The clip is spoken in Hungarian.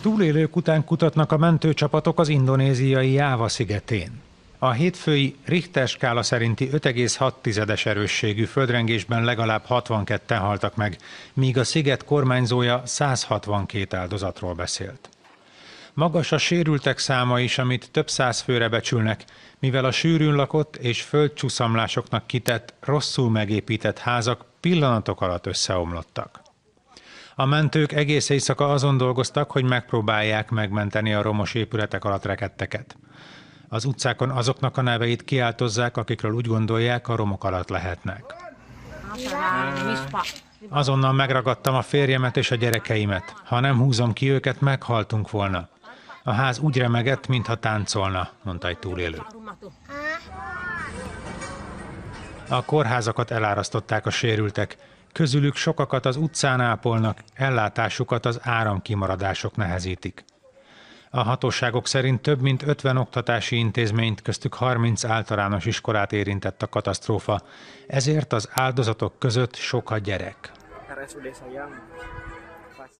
Túlélők után kutatnak a mentőcsapatok az indonéziai Jáva szigetén. A hétfői Richter skála szerinti 5,6-es erősségű földrengésben legalább 62-en haltak meg, míg a sziget kormányzója 162 áldozatról beszélt. Magas a sérültek száma is, amit több száz főre becsülnek, mivel a sűrűn lakott és földcsúszamlásoknak kitett, rosszul megépített házak pillanatok alatt összeomlottak. A mentők egész éjszaka azon dolgoztak, hogy megpróbálják megmenteni a romos épületek alatt rekedteket. Az utcákon azoknak a neveit kiáltozzák, akikről úgy gondolják, a romok alatt lehetnek. Azonnal megragadtam a férjemet és a gyerekeimet. Ha nem húzom ki őket, meghaltunk volna. A ház úgy remegett, mintha táncolna, mondta egy túlélő. A kórházakat elárasztották a sérültek. Közülük sokakat az utcán ápolnak, ellátásukat az áramkimaradások nehezítik. A hatóságok szerint több mint 50 oktatási intézményt, köztük 30 általános iskolát érintett a katasztrófa, ezért az áldozatok között sok a gyerek.